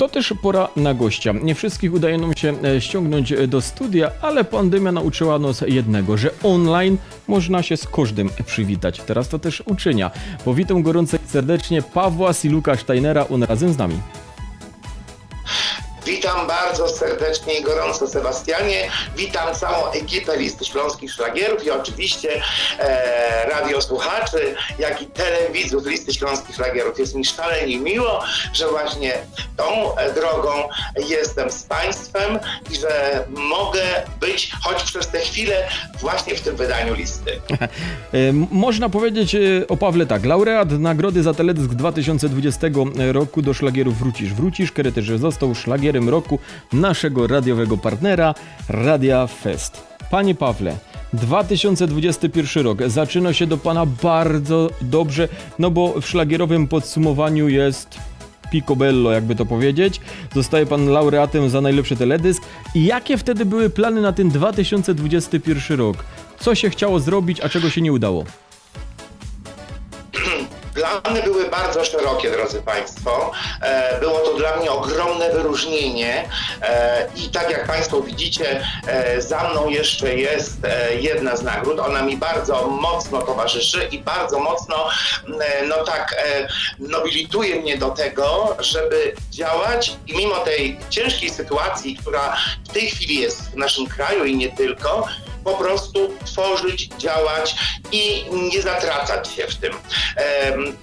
To też pora na gościa. Nie wszystkich udaje nam się e, ściągnąć do studia, ale pandemia nauczyła nas jednego, że online można się z każdym przywitać. Teraz to też uczynia. Powitam gorąco serdecznie Pawła Siluka Steinera, on razem z nami. Witam bardzo serdecznie i gorąco Sebastianie. Witam całą ekipę Listy Śląskich Szlagierów i oczywiście e, radiosłuchaczy, jak i telewidzów Listy Śląskich Szlagierów. Jest mi szalenie miło, że właśnie tą drogą jestem z Państwem i że mogę być choć przez tę chwilę właśnie w tym wydaniu listy. E, można powiedzieć e, o Pawle tak. Laureat Nagrody za Teledysk 2020 roku do szlagierów Wrócisz. Wrócisz, też został szlagierem roku naszego radiowego partnera Radia Fest. Panie Pawle, 2021 rok zaczyna się do Pana bardzo dobrze, no bo w szlagierowym podsumowaniu jest picobello, jakby to powiedzieć. Zostaje Pan laureatem za najlepszy teledysk. I jakie wtedy były plany na ten 2021 rok? Co się chciało zrobić, a czego się nie udało? Plany były bardzo szerokie, drodzy Państwo. E, było to dla mnie ogromne wyróżnienie e, i tak jak Państwo widzicie, e, za mną jeszcze jest jedna z nagród. Ona mi bardzo mocno towarzyszy i bardzo mocno, no tak, nobilituje mnie do tego, żeby działać i mimo tej ciężkiej sytuacji, która w tej chwili jest w naszym kraju i nie tylko, po prostu tworzyć, działać i nie zatracać się w tym.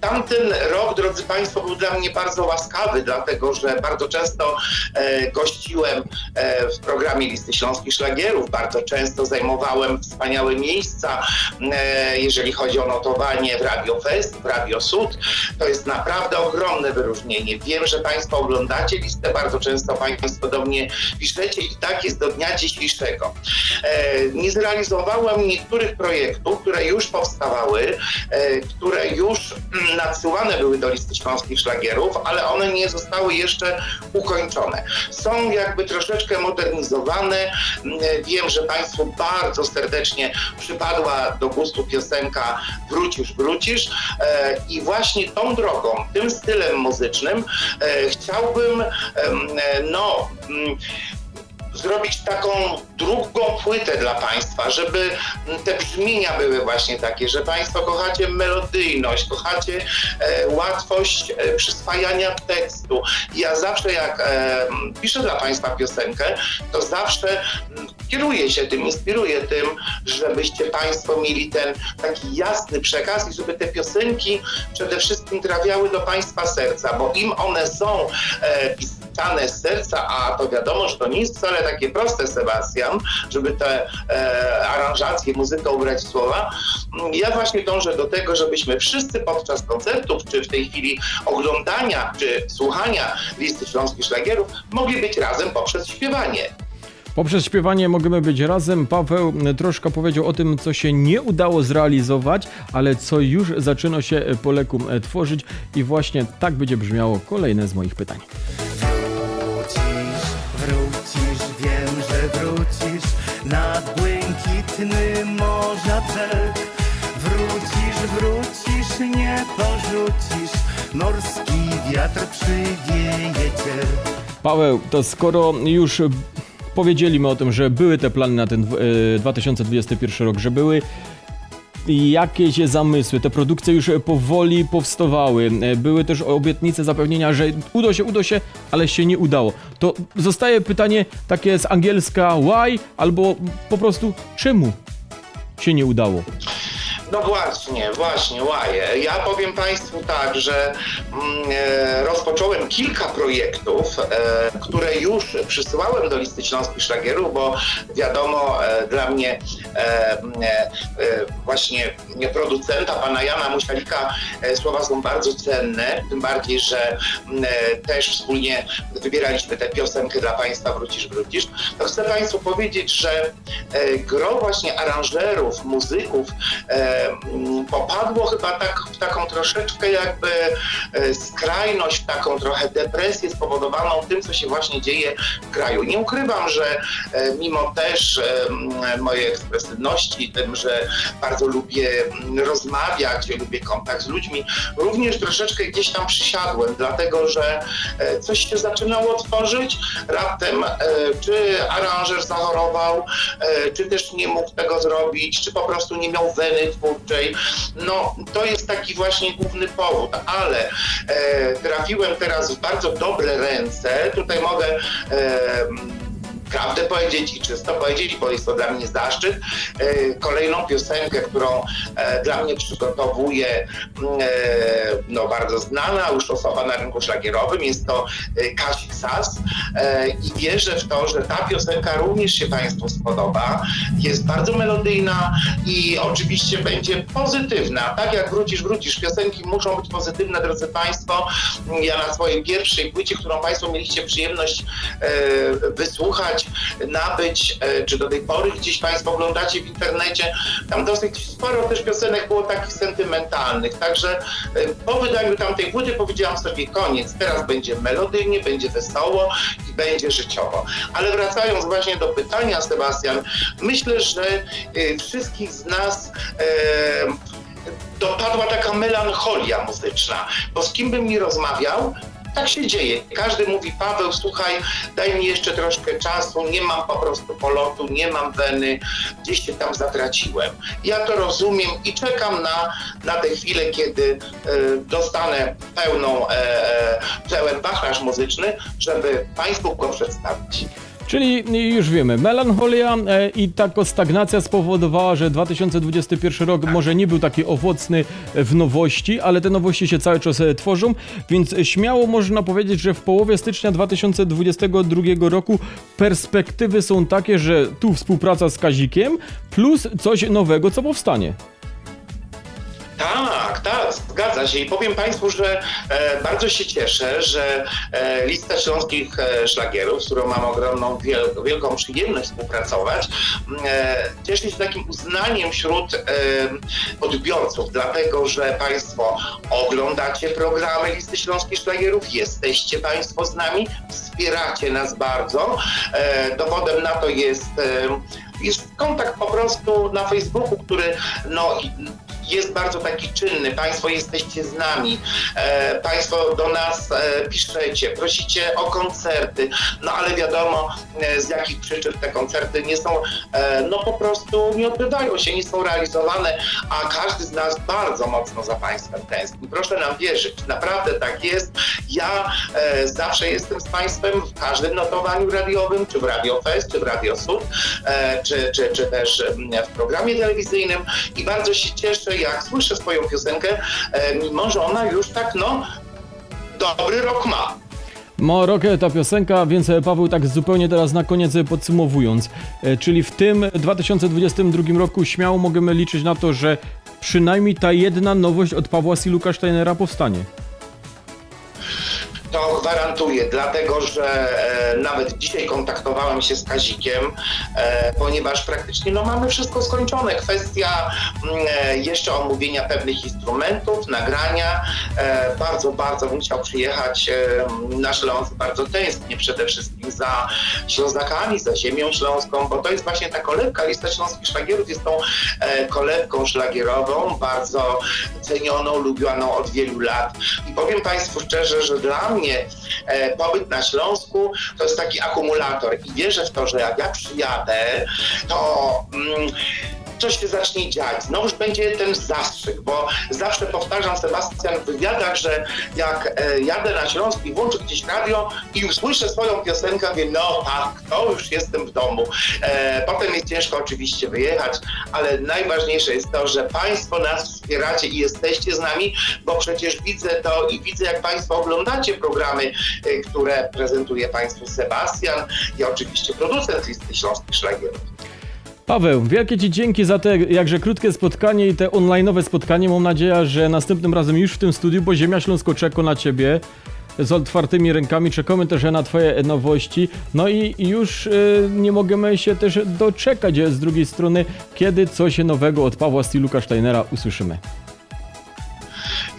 Tamten rok, drodzy Państwo, był dla mnie bardzo łaskawy, dlatego że bardzo często e, gościłem e, w programie Listy Śląskich Szlagierów, bardzo często zajmowałem wspaniałe miejsca, e, jeżeli chodzi o notowanie w Radio Fest, w Radio Sud. To jest naprawdę ogromne wyróżnienie. Wiem, że Państwo oglądacie listę, bardzo często Państwo do mnie piszecie i tak jest do dnia dzisiejszego nie zrealizowałem niektórych projektów, które już powstawały, e, które już mm, nadsyłane były do listy śląskich szlagierów, ale one nie zostały jeszcze ukończone. Są jakby troszeczkę modernizowane. Mm, wiem, że Państwu bardzo serdecznie przypadła do gustu piosenka Wrócisz, wrócisz e, i właśnie tą drogą, tym stylem muzycznym e, chciałbym no mm, zrobić taką drugą płytę dla Państwa, żeby te brzmienia były właśnie takie, że Państwo kochacie melodyjność, kochacie e, łatwość e, przyswajania tekstu. Ja zawsze jak e, piszę dla Państwa piosenkę, to zawsze kieruję się tym, inspiruję tym, żebyście Państwo mieli ten taki jasny przekaz i żeby te piosenki przede wszystkim trafiały do Państwa serca, bo im one są e, pisane z serca, a to wiadomo, że to nie jest wcale takie proste, Sebastian, żeby te e, aranżacje, muzykę ubrać w słowa. Ja właśnie dążę do tego, żebyśmy wszyscy podczas koncertów, czy w tej chwili oglądania, czy słuchania listy śląskich szlagierów, mogli być razem poprzez śpiewanie. Poprzez śpiewanie możemy być razem. Paweł troszkę powiedział o tym, co się nie udało zrealizować, ale co już zaczyna się po leku tworzyć i właśnie tak będzie brzmiało kolejne z moich pytań. Nad błękitny morza brzeg. Wrócisz, wrócisz, nie porzucisz, morski wiatr przywieje cię. Paweł, to skoro już powiedzieli mi o tym, że były te plany na ten 2021 rok, że były jakieś zamysły, te produkcje już powoli powstawały. Były też obietnice, zapewnienia, że uda się, uda się, ale się nie udało. To zostaje pytanie takie z angielska why albo po prostu czemu się nie udało. No właśnie, właśnie, łaje. Ja powiem Państwu tak, że mm, e, rozpocząłem kilka projektów, e, które już przysyłałem do listy śląskich szlagierów, bo wiadomo, e, dla mnie e, e, właśnie producenta, pana Jana Musialika, e, słowa są bardzo cenne, tym bardziej, że też wspólnie wybieraliśmy tę piosenkę dla Państwa Wrócisz, Wrócisz. To chcę Państwu powiedzieć, że gro właśnie aranżerów, muzyków, mm, popadło chyba tak, w taką troszeczkę jakby e, skrajność, w taką trochę depresję spowodowaną tym, co się właśnie dzieje w kraju. Nie ukrywam, że e, mimo też e, mojej ekspresywności, tym, że bardzo lubię rozmawiać, lubię kontakt z ludźmi, również troszeczkę gdzieś tam przysiadłem, dlatego że coś się zaczynało tworzyć, raptem czy aranżer zachorował, czy też nie mógł tego zrobić, czy po prostu nie miał weny twórczej. No, to jest taki właśnie główny powód, ale e, trafiłem teraz w bardzo dobre ręce. Tutaj mogę e, prawdę powiedzieć i czysto powiedzieć, bo jest to dla mnie zaszczyt. E, kolejną piosenkę, którą e, dla mnie przygotowuje e, no, bardzo znana już osoba na rynku szlagierowym, jest to Kasik Sas i wierzę w to, że ta piosenka również się Państwu spodoba. Jest bardzo melodyjna i oczywiście będzie pozytywna. Tak jak wrócisz, wrócisz. Piosenki muszą być pozytywne, drodzy Państwo. Ja na swojej pierwszej płycie, którą Państwo mieliście przyjemność wysłuchać, nabyć, e, czy do tej pory gdzieś Państwo oglądacie w internecie, tam dosyć sporo też piosenek było takich sentymentalnych, także e, po wydaniu tamtej płyty powiedziałam sobie koniec, teraz będzie melodyjnie, będzie wesoło i będzie życiowo. Ale wracając właśnie do pytania, Sebastian, myślę, że e, wszystkich z nas dopadła taka melancholia muzyczna, bo z kim bym nie rozmawiał, tak się dzieje. Każdy mówi, Paweł, słuchaj, daj mi jeszcze troszkę czasu, nie mam po prostu polotu, nie mam weny, gdzieś się tam zatraciłem. Ja to rozumiem i czekam na, na tę chwilę, kiedy y, dostanę pełną, e, e, pełen wachlarz muzyczny, żeby Państwu go przedstawić. Czyli już wiemy, melancholia e, i taka stagnacja spowodowała, że 2021 rok może nie był taki owocny w nowości, ale te nowości się cały czas e, tworzą, więc śmiało można powiedzieć, że w połowie stycznia 2022 roku perspektywy są takie, że tu współpraca z Kazikiem plus coś nowego, co powstanie. Tak, tak, zgadza się i powiem Państwu, że e, bardzo się cieszę, że e, lista śląskich e, szlagierów, z którą mam ogromną, wiel, wielką przyjemność współpracować, e, cieszy się takim uznaniem wśród e, odbiorców, dlatego że Państwo oglądacie programy listy śląskich szlagierów, jesteście Państwo z nami, wspieracie nas bardzo. E, dowodem na to jest jest kontakt po prostu na Facebooku, który no, jest bardzo taki czynny. Państwo jesteście z nami, e, Państwo do nas e, piszecie, prosicie o koncerty, no ale wiadomo e, z jakich przyczyn te koncerty nie są, e, no po prostu nie odbywają się, nie są realizowane, a każdy z nas bardzo mocno za Państwem tęskni. Proszę nam wierzyć, naprawdę tak jest. Ja e, zawsze jestem z Państwem w każdym notowaniu radiowym, czy w Radio Fest, czy w Radio Sud, e, czy, czy, czy też w programie telewizyjnym i bardzo się cieszę, jak słyszę swoją piosenkę, e, mimo że ona już tak, no, dobry rok ma. Ma rok ta piosenka, więc e, Paweł tak zupełnie teraz na koniec e, podsumowując, czyli w tym 2022 roku śmiało możemy liczyć na to, że przynajmniej ta jedna nowość od Pawła Siluka Steinera powstanie to gwarantuję, dlatego że e, nawet dzisiaj kontaktowałem się z Kazikiem, e, ponieważ praktycznie no, mamy wszystko skończone. Kwestia mm, e, jeszcze omówienia pewnych instrumentów, nagrania. Bardzo, bardzo bym chciał przyjechać e, na Śląsk, bardzo tęsknię przede wszystkim za Ślązakami, za ziemią śląską, bo to jest właśnie ta kolebka. Lista Śląskich Szlagierów jest tą kolebką szlagierową, bardzo cenioną, lubioną od wielu lat. I powiem Państwu szczerze, że dla mnie mnie e, pobyt na Śląsku to jest taki akumulator. I wierzę w to, że jak ja przyjadę, to mm, coś się zacznie dziać. Znowuż będzie ten zastrzyk, bo zawsze powtarzam Sebastian w wywiadach, że jak e, jadę na Śląsk i włączę gdzieś radio i usłyszę swoją piosenkę, mówię, no tak, to już jestem w domu. E, potem jest ciężko oczywiście wyjechać, ale najważniejsze jest to, że Państwo nas wspieracie i jesteście z nami, bo przecież widzę to i widzę, jak Państwo oglądacie programy, e, które prezentuje Państwu Sebastian i oczywiście producent listy śląskich szlagierów. Paweł, wielkie Ci dzięki za te jakże krótkie spotkanie i te online'owe spotkanie. Mam nadzieję, że następnym razem już w tym studiu, bo Ziemia Śląsko czeka na Ciebie. z otwartymi rękami, czekamy też na Twoje nowości. No i już y, nie możemy się też doczekać z drugiej strony, kiedy coś nowego od Pawła i Luka Steinera usłyszymy.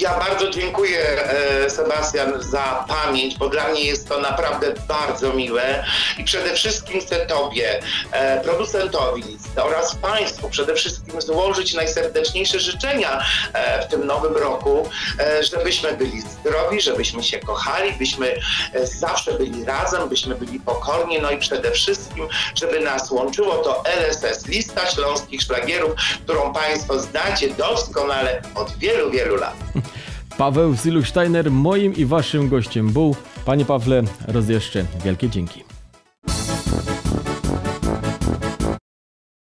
Ja bardzo dziękuję e, Sebastian za pamięć, bo dla mnie jest to naprawdę bardzo miłe i przede wszystkim chcę Tobie, e, producentowi oraz Państwu przede wszystkim złożyć najserdeczniejsze życzenia e, w tym nowym roku, żebyśmy byli zdrowi, żebyśmy się kochali, byśmy zawsze byli razem, byśmy byli pokorni, no i przede wszystkim, żeby nas łączyło to LSS, lista śląskich szlagierów, którą Państwo znacie doskonale od wielu, wielu lat. Paweł Ziluch-Steiner moim i waszym gościem był. Panie Pawle, raz jeszcze wielkie dzięki.